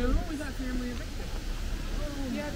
No, was that family evicted? Yeah,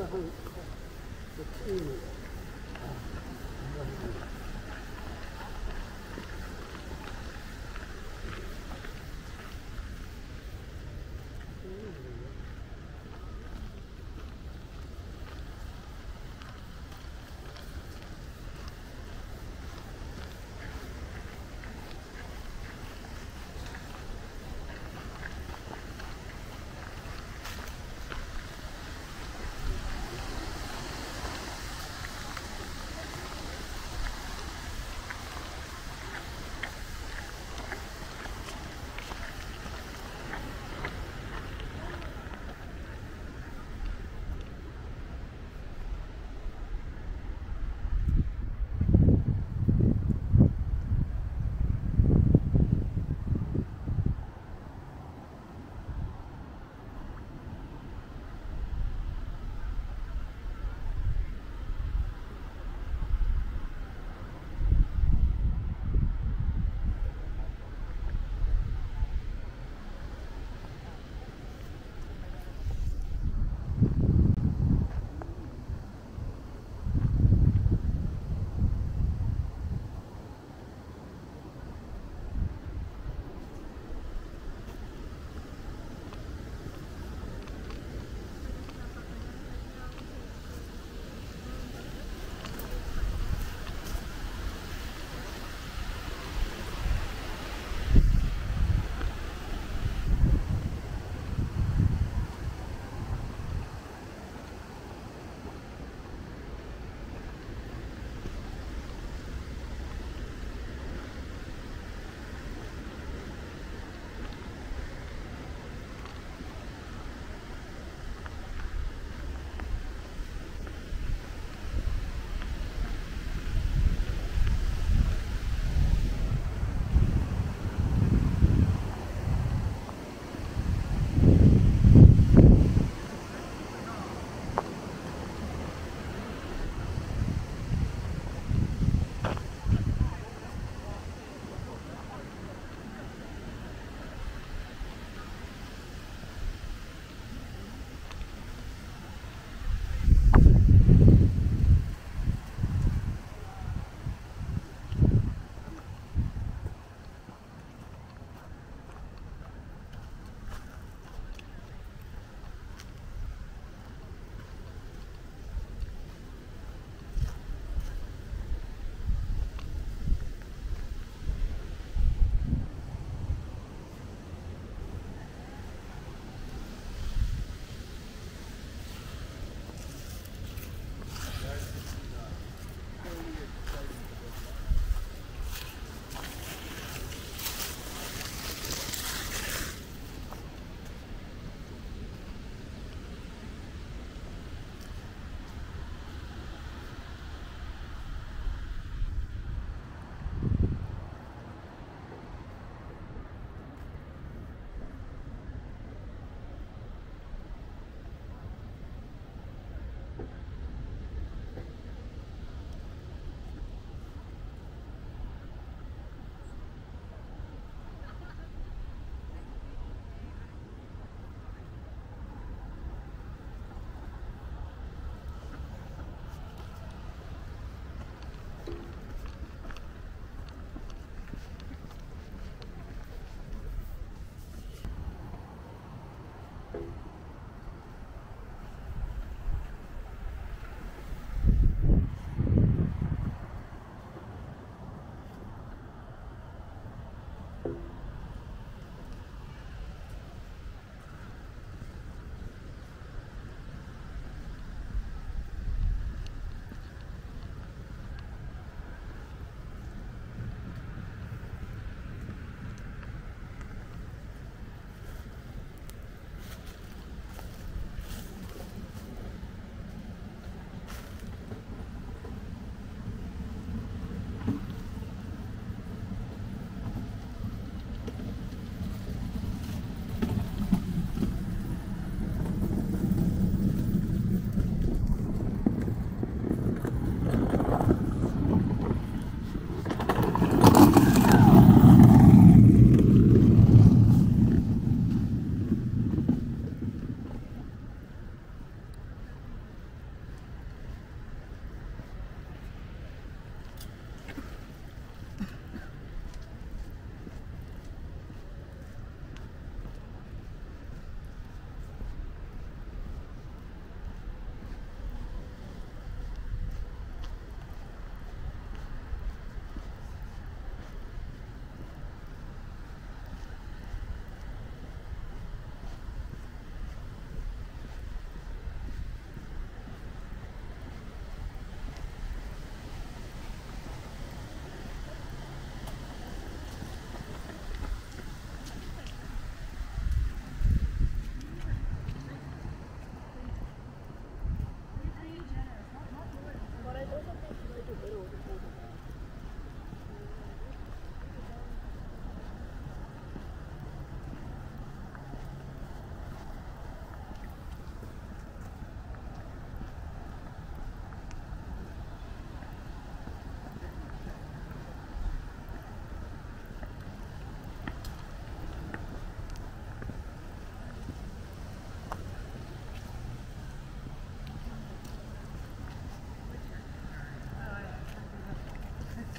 the landlord. 건강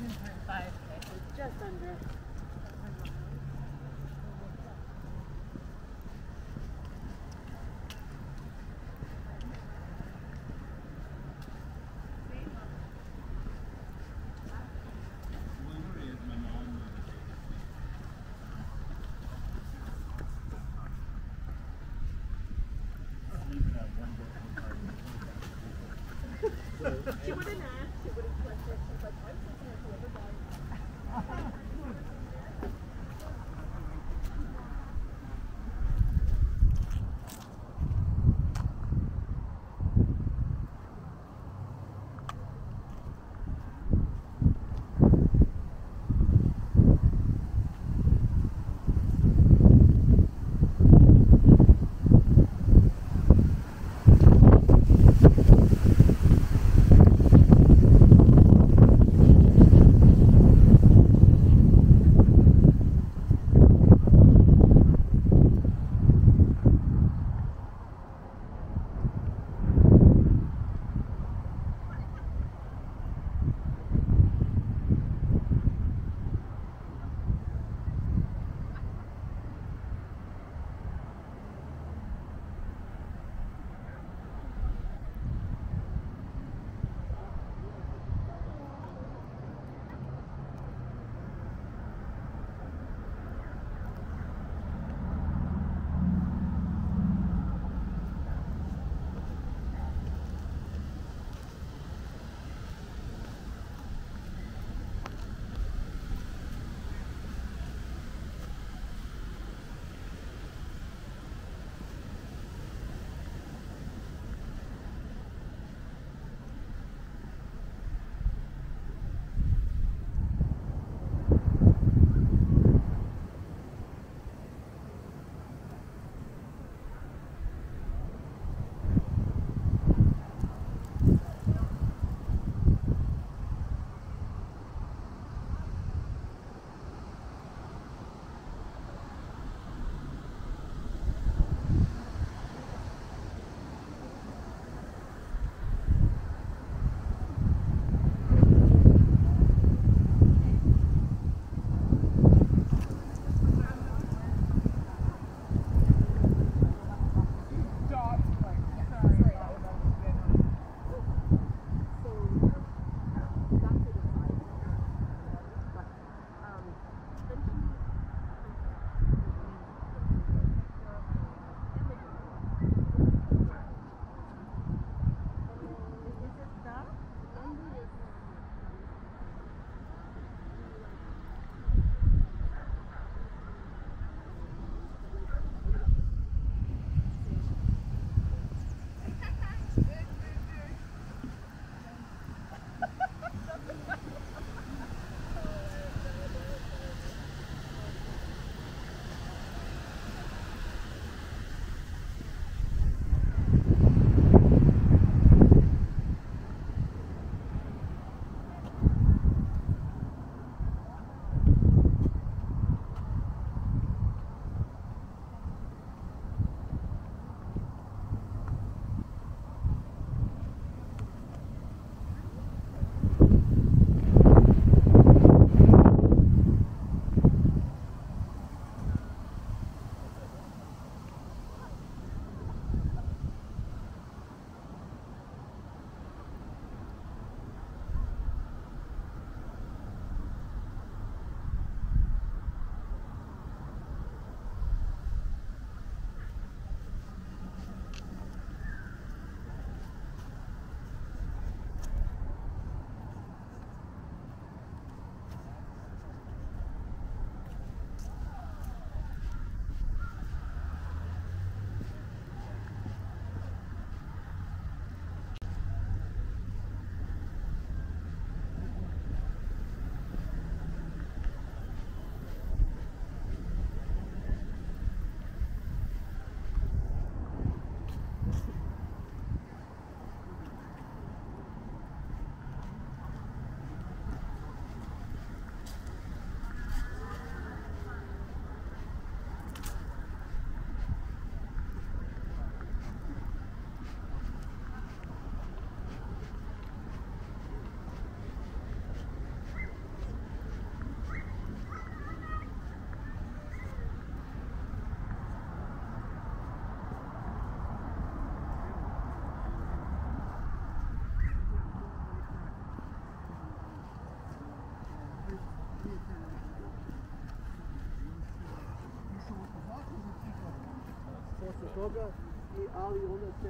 2.5 Just under. toga, i, ali onda se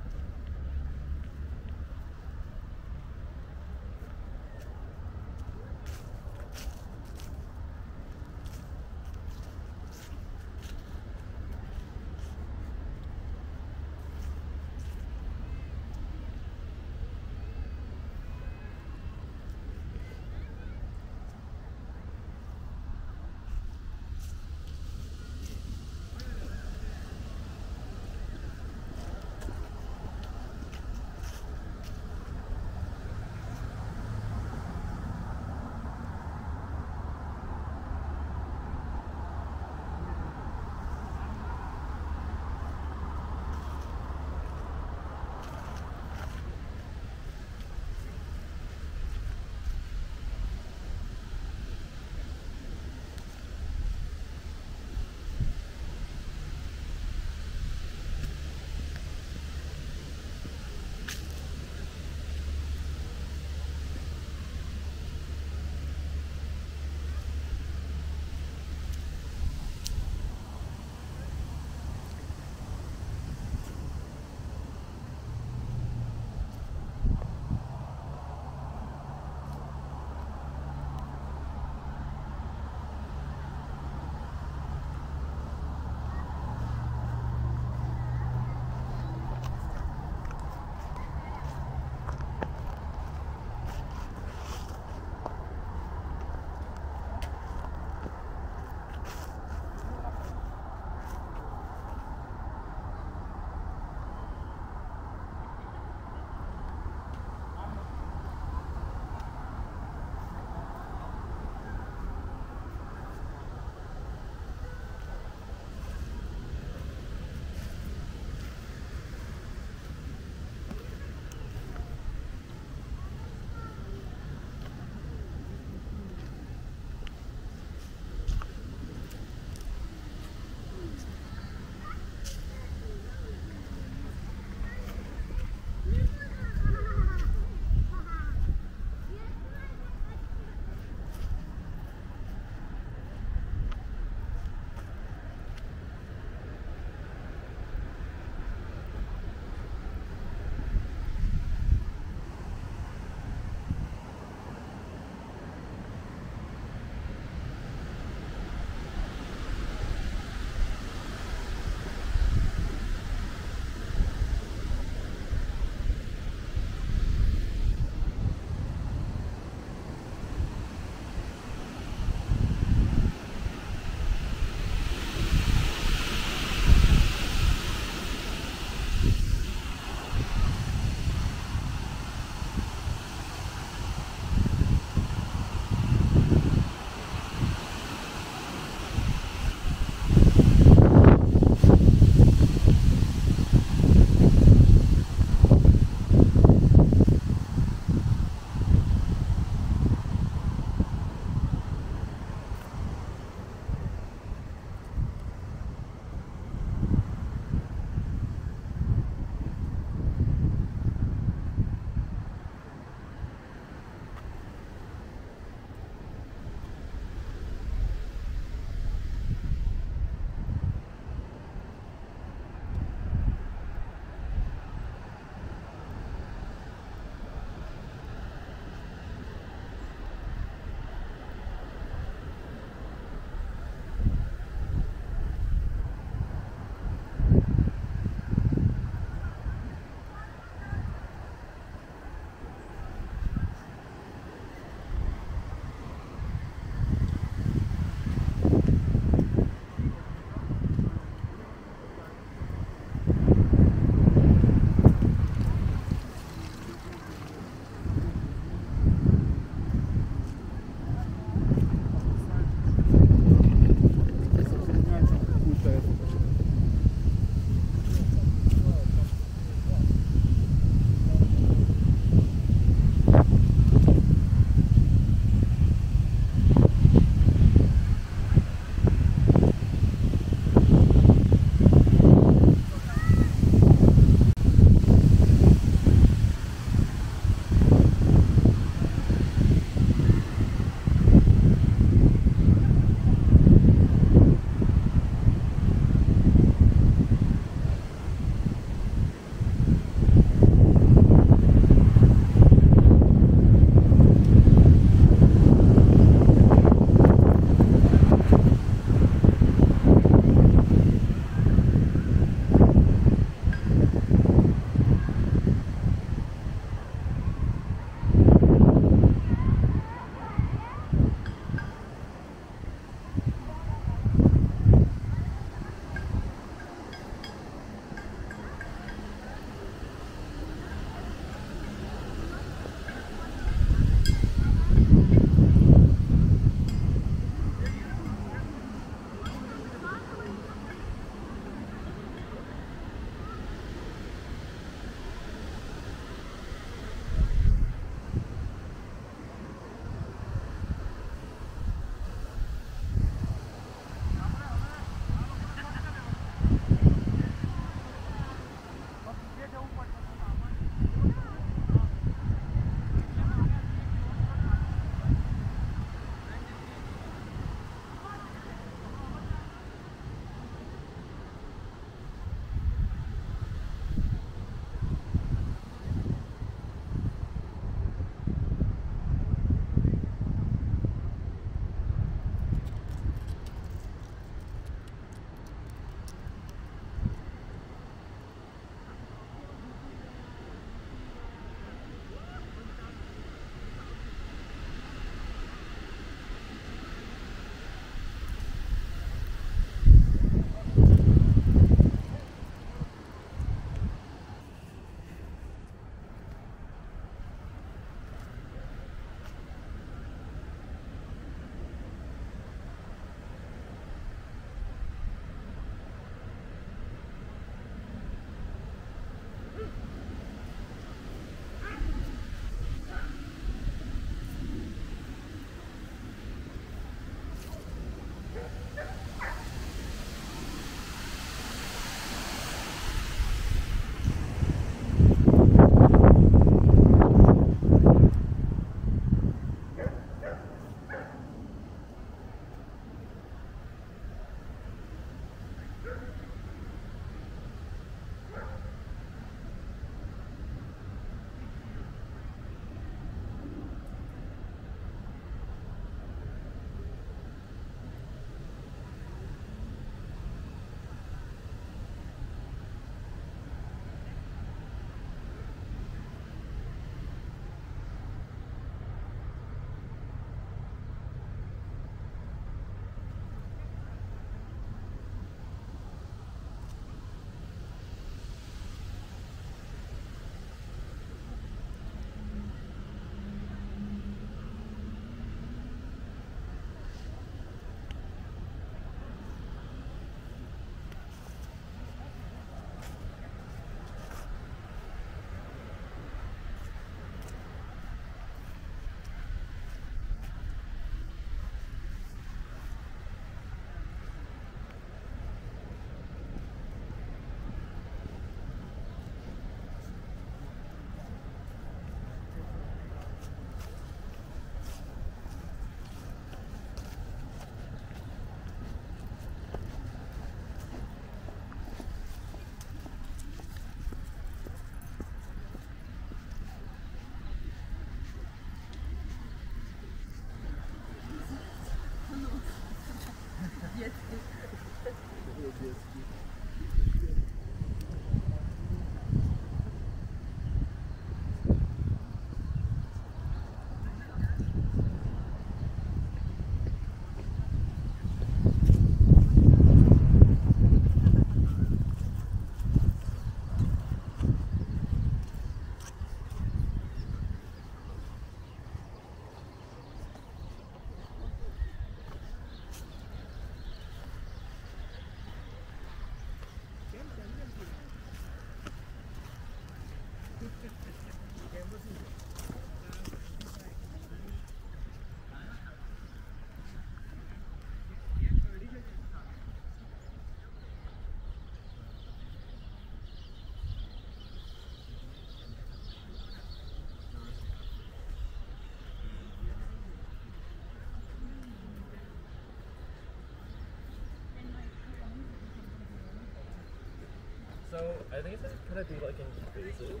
So I think it's gonna be like in phases.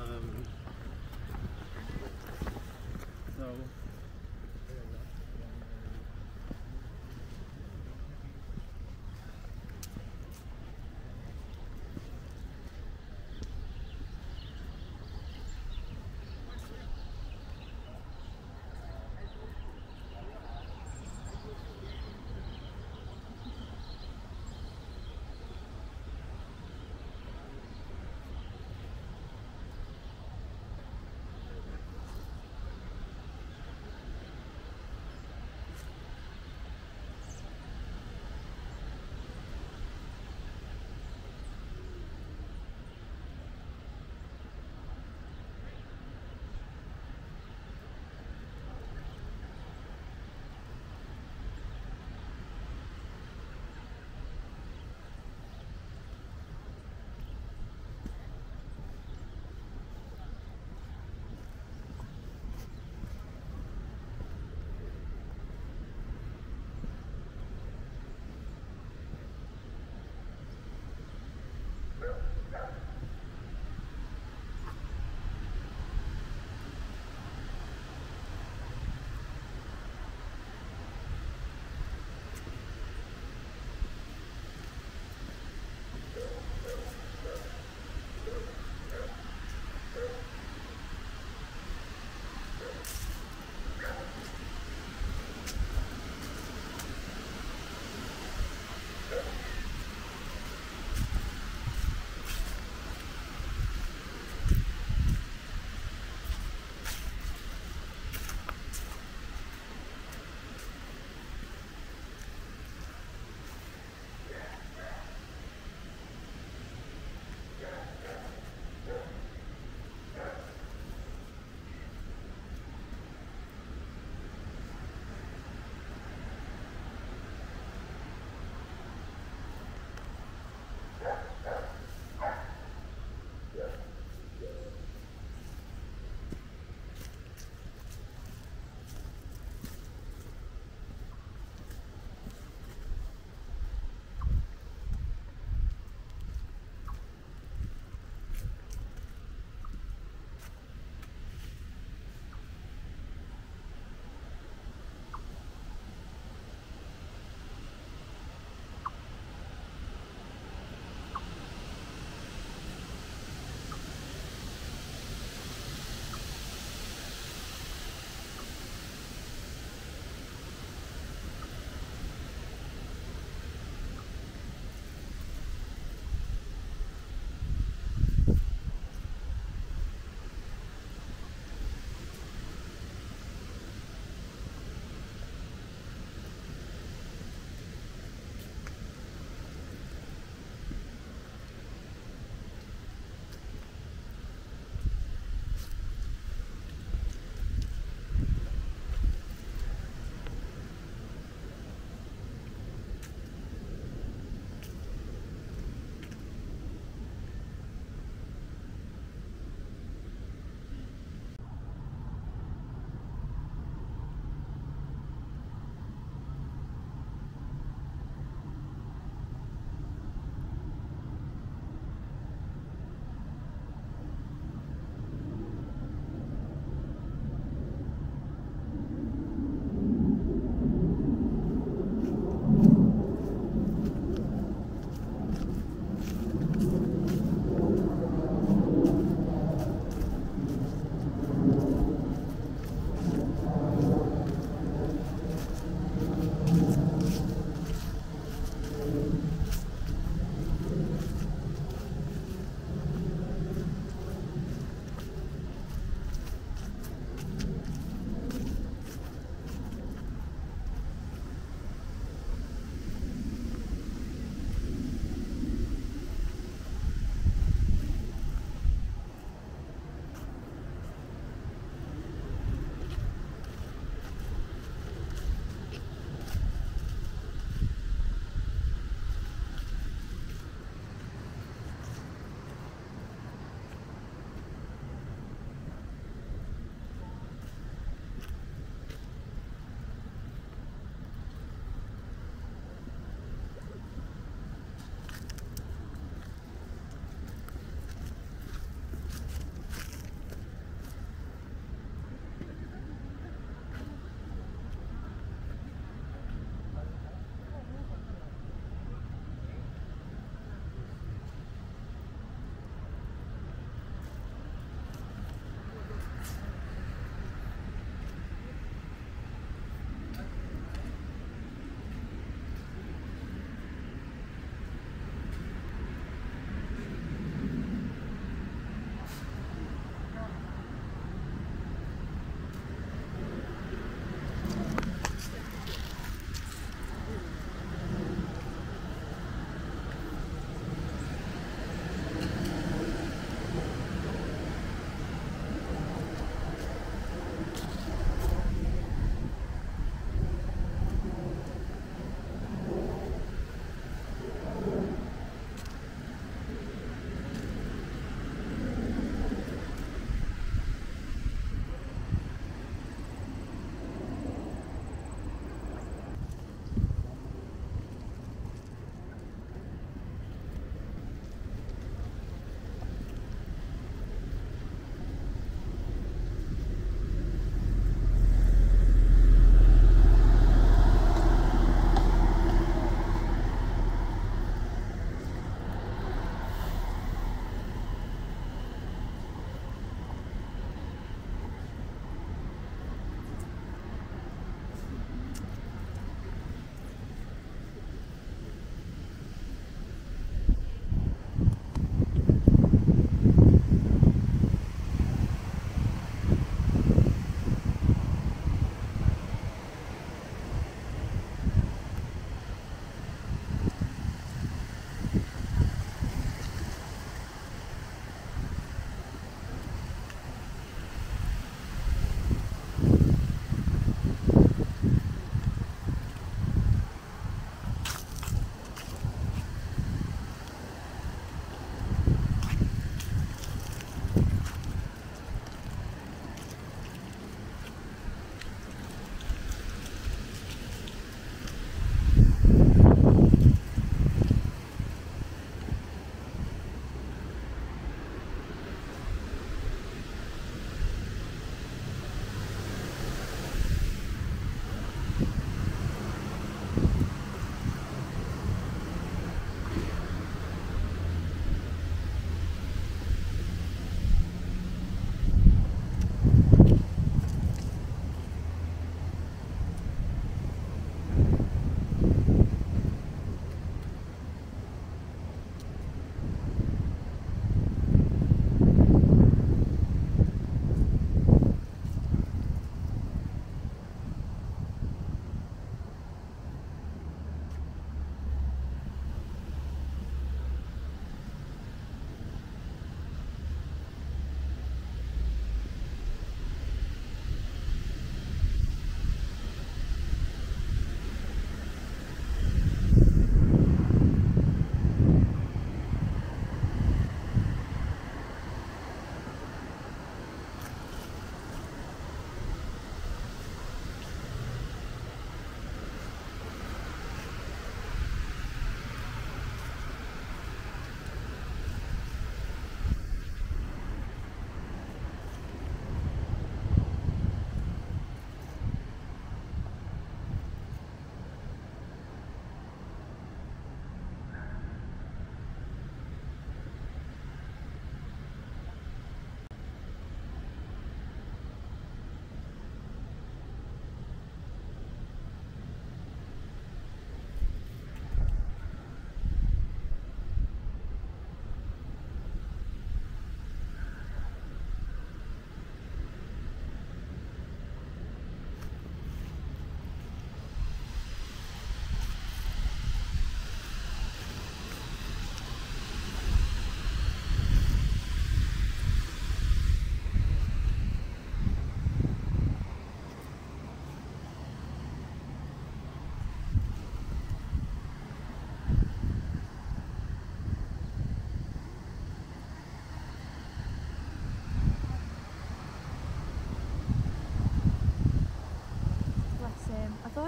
Um, so.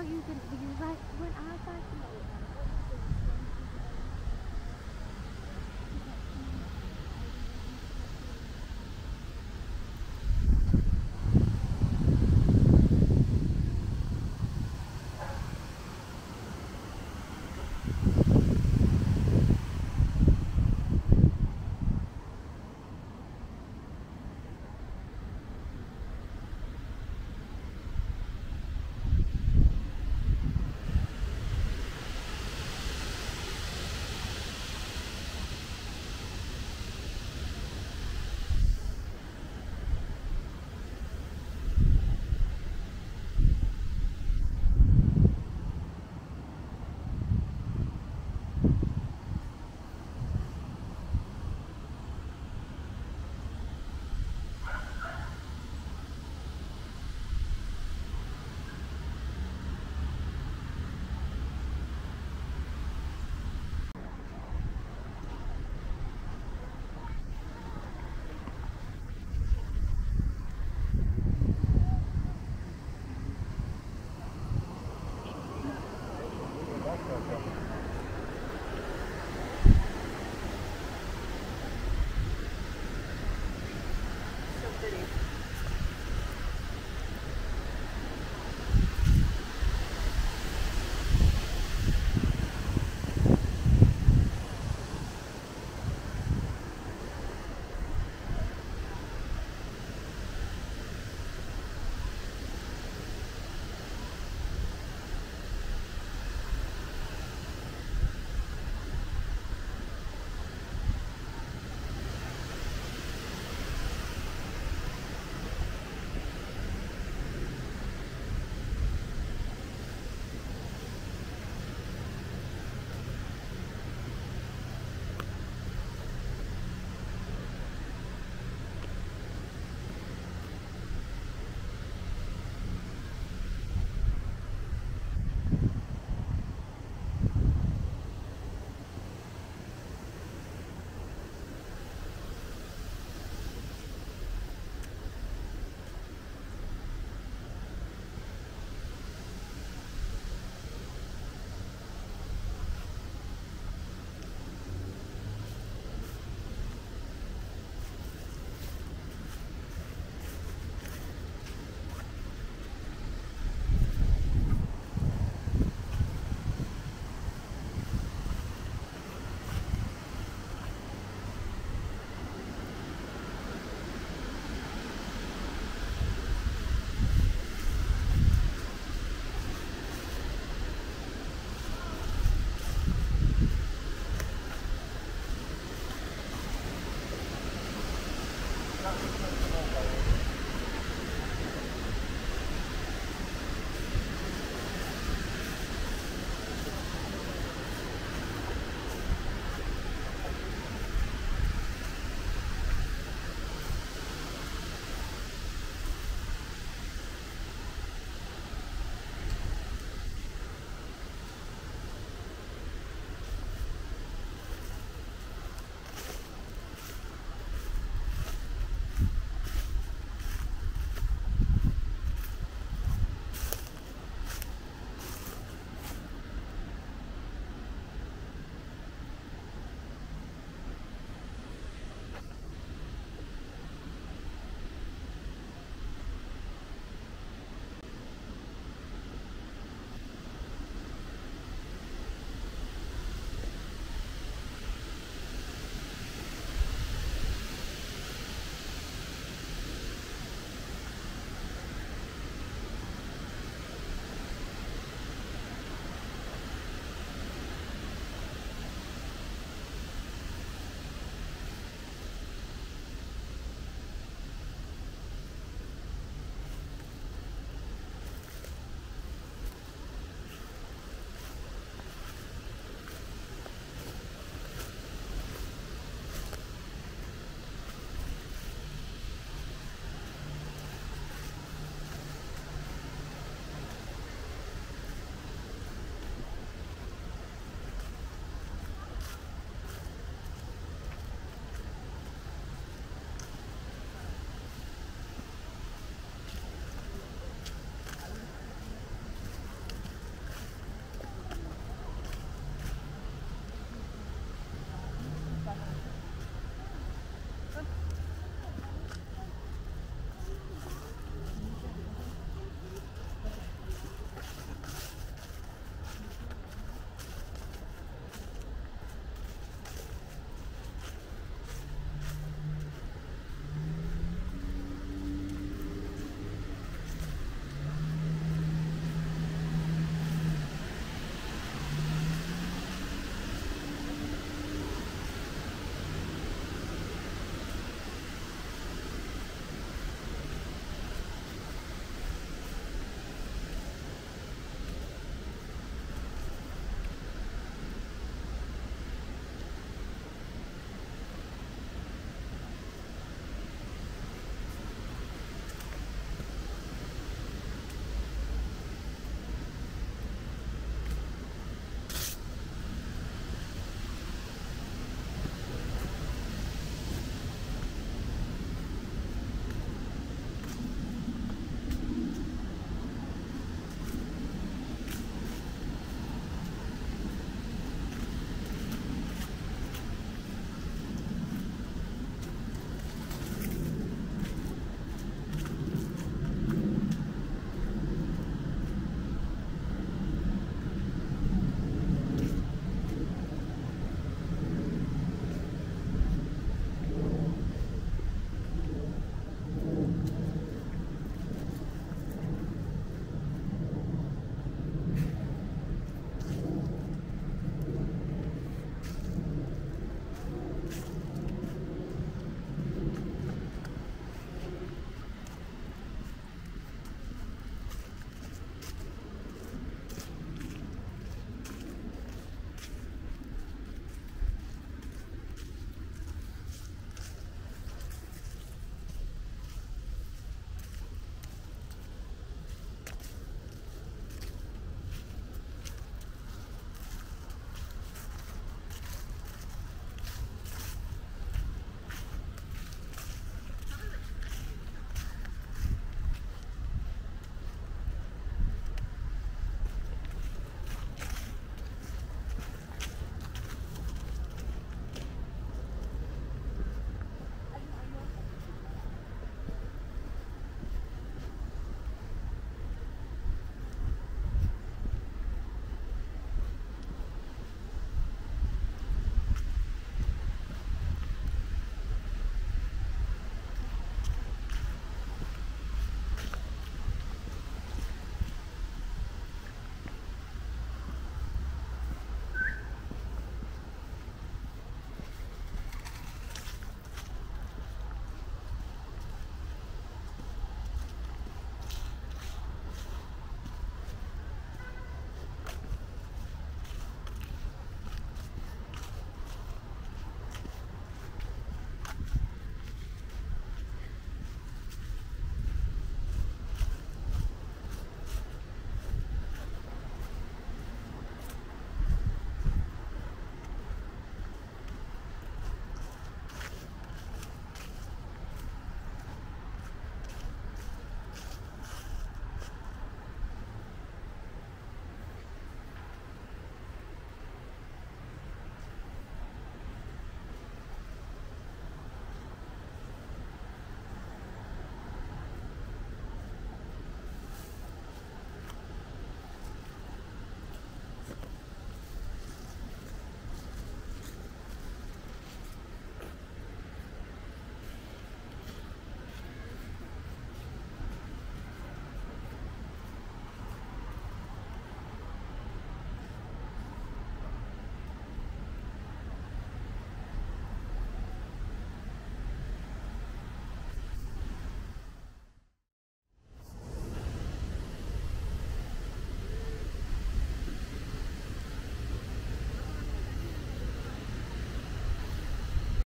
You could.